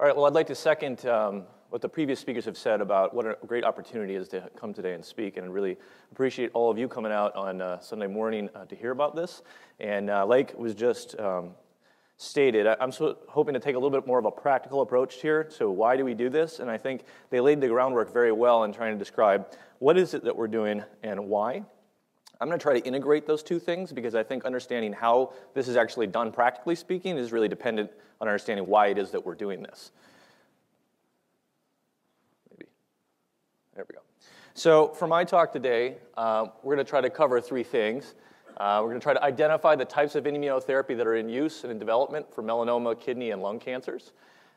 All right, well, I'd like to second um, what the previous speakers have said about what a great opportunity it is to come today and speak, and really appreciate all of you coming out on uh, Sunday morning uh, to hear about this. And uh, like was just um, stated, I'm so hoping to take a little bit more of a practical approach here. So, why do we do this? And I think they laid the groundwork very well in trying to describe what is it that we're doing and why. I'm going to try to integrate those two things because I think understanding how this is actually done, practically speaking, is really dependent on understanding why it is that we're doing this. Maybe. There we go. So, for my talk today, uh, we're going to try to cover three things. Uh, we're going to try to identify the types of immunotherapy that are in use and in development for melanoma, kidney, and lung cancers.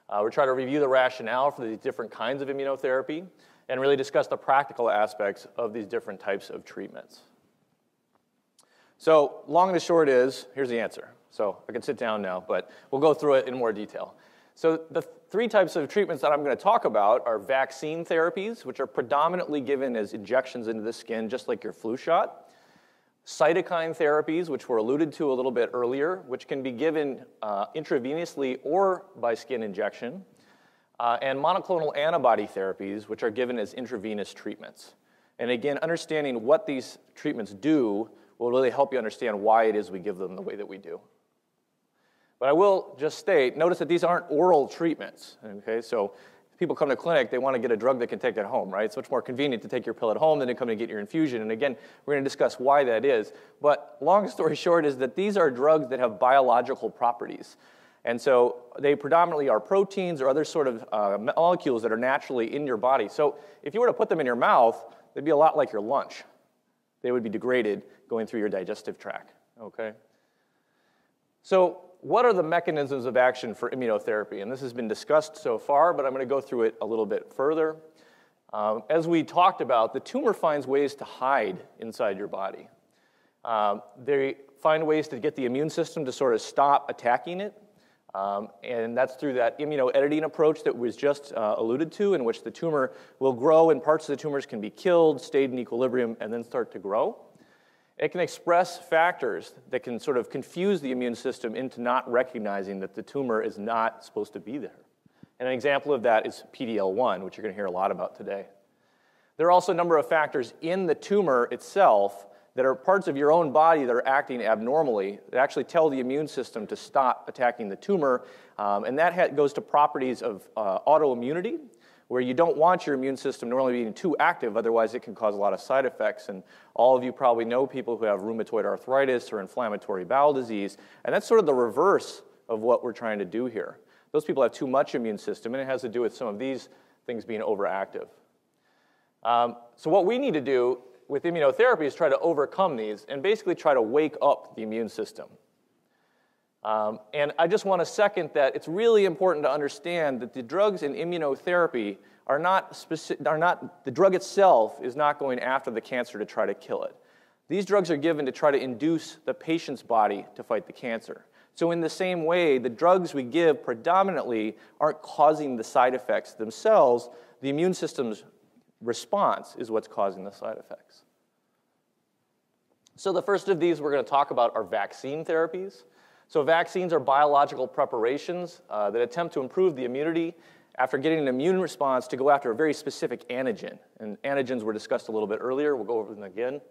Uh, we're trying to review the rationale for these different kinds of immunotherapy and really discuss the practical aspects of these different types of treatments. So, long and short is here's the answer. So, I can sit down now, but we'll go through it in more detail. So, the three types of treatments that I'm going to talk about are vaccine therapies, which are predominantly given as injections into the skin, just like your flu shot. Cytokine therapies, which were alluded to a little bit earlier, which can be given uh, intravenously or by skin injection. Uh, and monoclonal antibody therapies, which are given as intravenous treatments. And again, understanding what these treatments do will really help you understand why it is we give them the way that we do. But I will just state, notice that these aren't oral treatments, okay? So people come to clinic, they want to get a drug they can take at home, right? It's much more convenient to take your pill at home than to come and get your infusion. And again, we're going to discuss why that is. But long story short is that these are drugs that have biological properties. And so they predominantly are proteins or other sort of uh, molecules that are naturally in your body. So if you were to put them in your mouth, they'd be a lot like your lunch. They would be degraded going through your digestive tract, okay? So, what are the mechanisms of action for immunotherapy? And this has been discussed so far, but I'm going to go through it a little bit further. Um, as we talked about, the tumor finds ways to hide inside your body. Um, they find ways to get the immune system to sort of stop attacking it. Um, and that's through that immunoediting approach that was just uh, alluded to, in which the tumor will grow and parts of the tumors can be killed, stayed in equilibrium, and then start to grow. It can express factors that can sort of confuse the immune system into not recognizing that the tumor is not supposed to be there. And an example of that is PD-L1, which you're going to hear a lot about today. There are also a number of factors in the tumor itself that are parts of your own body that are acting abnormally that actually tell the immune system to stop attacking the tumor. Um, and that goes to properties of uh, autoimmunity, where you don't want your immune system normally being too active, otherwise it can cause a lot of side effects. And all of you probably know people who have rheumatoid arthritis or inflammatory bowel disease, and that's sort of the reverse of what we're trying to do here. Those people have too much immune system, and it has to do with some of these things being overactive. Um, so what we need to do with immunotherapy is try to overcome these and basically try to wake up the immune system. Um, and I just want to second that it's really important to understand that the drugs in immunotherapy are not, specific, are not, the drug itself is not going after the cancer to try to kill it. These drugs are given to try to induce the patient's body to fight the cancer. So, in the same way, the drugs we give predominantly aren't causing the side effects themselves. The immune system's response is what's causing the side effects. So, the first of these we're going to talk about are vaccine therapies. So vaccines are biological preparations uh, that attempt to improve the immunity after getting an immune response to go after a very specific antigen. And antigens were discussed a little bit earlier. We'll go over them again.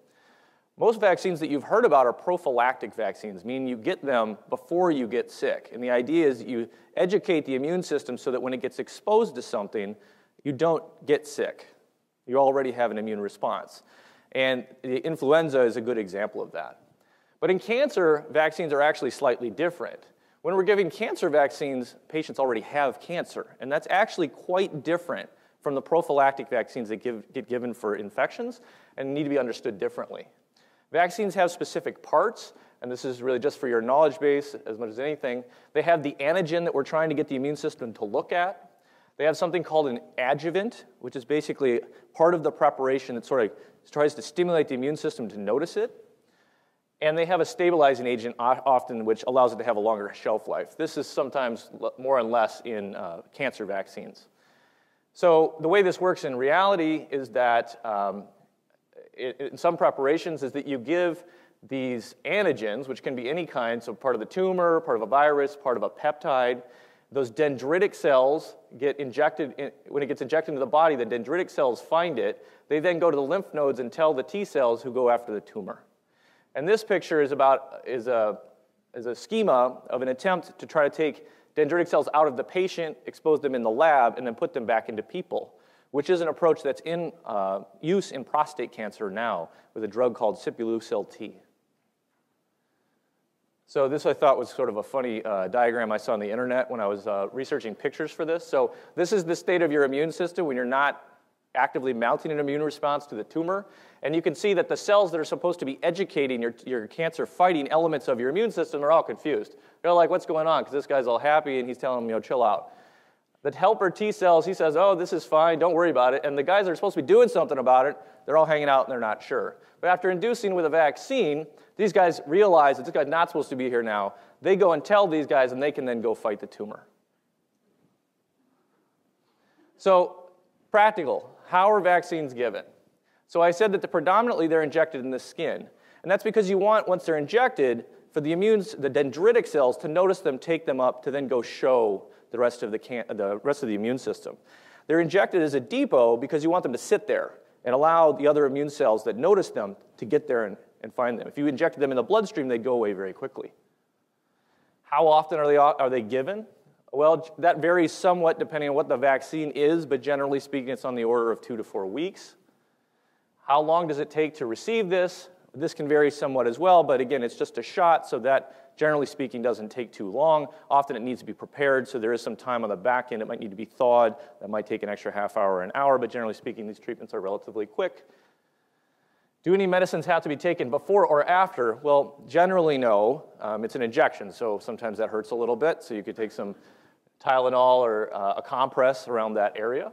Most vaccines that you've heard about are prophylactic vaccines, meaning you get them before you get sick. And the idea is you educate the immune system so that when it gets exposed to something, you don't get sick. You already have an immune response. And the influenza is a good example of that. But in cancer, vaccines are actually slightly different. When we're giving cancer vaccines, patients already have cancer, and that's actually quite different from the prophylactic vaccines that give, get given for infections and need to be understood differently. Vaccines have specific parts, and this is really just for your knowledge base as much as anything. They have the antigen that we're trying to get the immune system to look at. They have something called an adjuvant, which is basically part of the preparation that sort of tries to stimulate the immune system to notice it. And they have a stabilizing agent often, which allows it to have a longer shelf life. This is sometimes more and less in uh, cancer vaccines. So the way this works in reality is that um, in some preparations is that you give these antigens, which can be any kind, so part of the tumor, part of a virus, part of a peptide, Those dendritic cells get injected, in, when it gets injected into the body, the dendritic cells find it. They then go to the lymph nodes and tell the T cells who go after the tumor. And this picture is about, is a, is a schema of an attempt to try to take dendritic cells out of the patient, expose them in the lab, and then put them back into people, which is an approach that's in uh, use in prostate cancer now with a drug called sipuleucel T. So this I thought was sort of a funny uh, diagram I saw on the internet when I was uh, researching pictures for this. So this is the state of your immune system when you're not actively mounting an immune response to the tumor. And you can see that the cells that are supposed to be educating your, your cancer fighting elements of your immune system are all confused. They're like, what's going on? Because this guy's all happy and he's telling them, you know, chill out. The helper T cells, he says, oh, this is fine, don't worry about it. And the guys that are supposed to be doing something about it, they're all hanging out and they're not sure. But after inducing with a vaccine, these guys realize that this guy's not supposed to be here now. They go and tell these guys, and they can then go fight the tumor. So, practical. How are vaccines given? So, I said that the predominantly they're injected in the skin. And that's because you want, once they're injected, for the immune, the dendritic cells to notice them, take them up, to then go show the rest of the, can, the rest of the immune system. They're injected as a depot because you want them to sit there and allow the other immune cells that notice them to get there and, and find them. If you injected them in the bloodstream, they'd go away very quickly. How often are they, are they given? Well, that varies somewhat depending on what the vaccine is, but generally speaking, it's on the order of two to four weeks. How long does it take to receive this? This can vary somewhat as well, but again, it's just a shot, so that generally speaking doesn't take too long. Often it needs to be prepared, so there is some time on the back end. It might need to be thawed. That might take an extra half hour or an hour, but generally speaking, these treatments are relatively quick. Do any medicines have to be taken before or after? Well, generally no. Um, it's an injection, so sometimes that hurts a little bit, so you could take some Tylenol or uh, a compress around that area.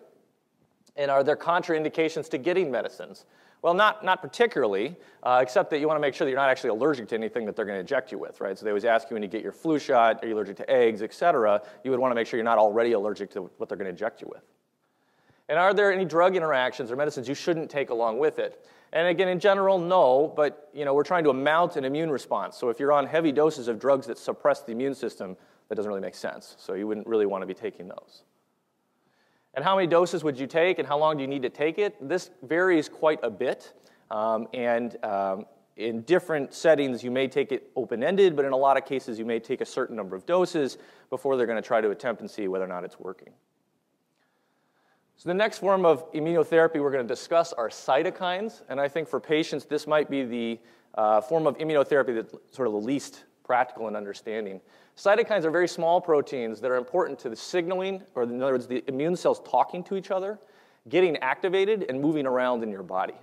And are there contraindications to getting medicines? Well, not, not particularly, uh, except that you want to make sure that you're not actually allergic to anything that they're going to inject you with, right? So they always ask you when you get your flu shot, are you allergic to eggs, et cetera? You would want to make sure you're not already allergic to what they're going to inject you with. And are there any drug interactions or medicines you shouldn't take along with it? And again, in general, no, but you know, we're trying to mount an immune response. So if you're on heavy doses of drugs that suppress the immune system, that doesn't really make sense. So you wouldn't really want to be taking those. And how many doses would you take and how long do you need to take it? This varies quite a bit. Um, and um, in different settings, you may take it open ended, but in a lot of cases, you may take a certain number of doses before they're going to try to attempt and see whether or not it's working. So, the next form of immunotherapy we're going to discuss are cytokines. And I think for patients, this might be the uh, form of immunotherapy that's sort of the least practical in understanding. Cytokines are very small proteins that are important to the signaling, or in other words, the immune cells talking to each other, getting activated, and moving around in your body.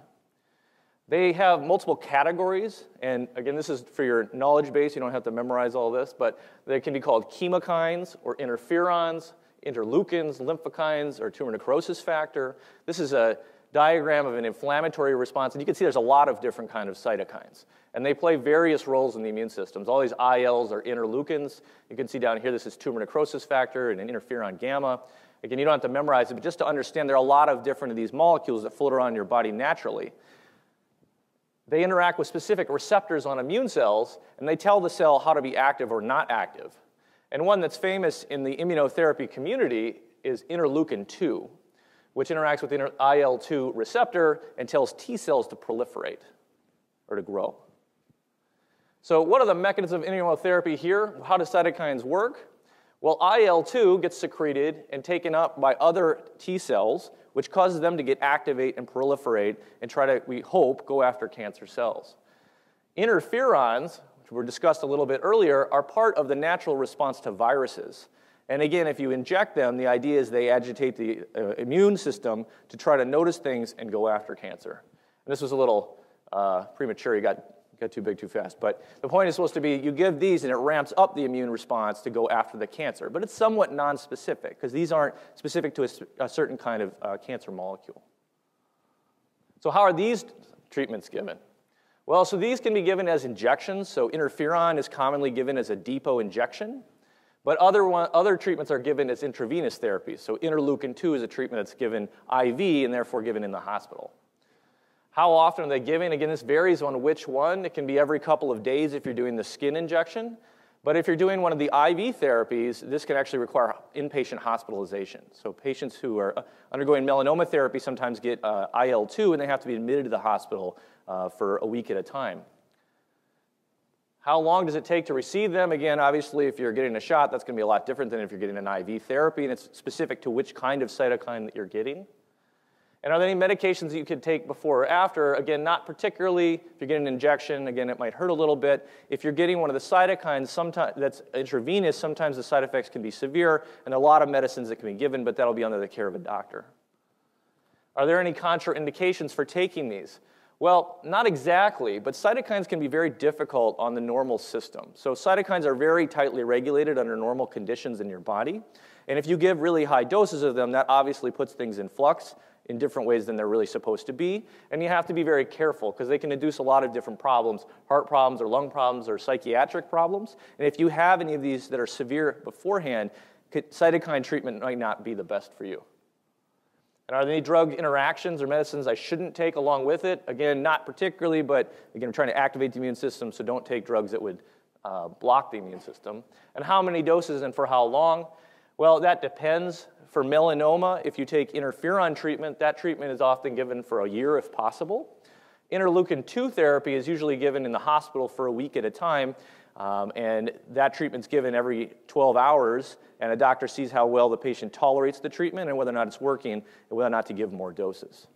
They have multiple categories, and again, this is for your knowledge base, you don't have to memorize all this, but they can be called chemokines or interferons, interleukins, lymphokines, or tumor necrosis factor. This is a diagram of an inflammatory response, and you can see there's a lot of different kind of cytokines. And they play various roles in the immune systems. All these ILs are interleukins. You can see down here, this is tumor necrosis factor and an interferon gamma. Again, you don't have to memorize it, but just to understand there are a lot of different of these molecules that float around in your body naturally. They interact with specific receptors on immune cells, and they tell the cell how to be active or not active. And one that's famous in the immunotherapy community is interleukin 2, which interacts with the IL 2 receptor and tells T cells to proliferate or to grow. So, what are the mechanisms of immunotherapy here? How do cytokines work? Well, IL 2 gets secreted and taken up by other T cells, which causes them to get activate and proliferate and try to, we hope, go after cancer cells. Interferons, which were discussed a little bit earlier, are part of the natural response to viruses. And again, if you inject them, the idea is they agitate the uh, immune system to try to notice things and go after cancer. And this was a little uh, premature. You got, got too big too fast. But the point is supposed to be you give these and it ramps up the immune response to go after the cancer. But it's somewhat nonspecific because these aren't specific to a, a certain kind of uh, cancer molecule. So, how are these treatments given? Well, so these can be given as injections. So, interferon is commonly given as a depot injection. But other, one, other treatments are given as intravenous therapies. So interleukin 2 is a treatment that's given IV and therefore given in the hospital. How often are they giving? Again, this varies on which one. It can be every couple of days if you're doing the skin injection. But if you're doing one of the IV therapies, this can actually require inpatient hospitalization. So patients who are uh, undergoing melanoma therapy sometimes get uh, IL-2 and they have to be admitted to the hospital uh, for a week at a time. How long does it take to receive them? Again, obviously, if you're getting a shot, that's going to be a lot different than if you're getting an IV therapy, and it's specific to which kind of cytokine that you're getting. And are there any medications that you could take before or after? Again, not particularly. If you're getting an injection, again, it might hurt a little bit. If you're getting one of the cytokines sometimes that's intravenous, sometimes the side effects can be severe, and a lot of medicines that can be given, but that'll be under the care of a doctor. Are there any contraindications for taking these? Well, not exactly, but cytokines can be very difficult on the normal system. So cytokines are very tightly regulated under normal conditions in your body. And if you give really high doses of them, that obviously puts things in flux in different ways than they're really supposed to be. And you have to be very careful because they can induce a lot of different problems, heart problems or lung problems or psychiatric problems. And if you have any of these that are severe beforehand, cytokine treatment might not be the best for you. And are there any drug interactions or medicines I shouldn't take along with it? Again, not particularly, but again, I'm trying to activate the immune system, so don't take drugs that would uh, block the immune system. And how many doses and for how long? Well, that depends. For melanoma, if you take interferon treatment, that treatment is often given for a year if possible. Interleukin 2 therapy is usually given in the hospital for a week at a time, um, and that treatment's given every 12 hours, and a doctor sees how well the patient tolerates the treatment and whether or not it's working and whether or not to give more doses.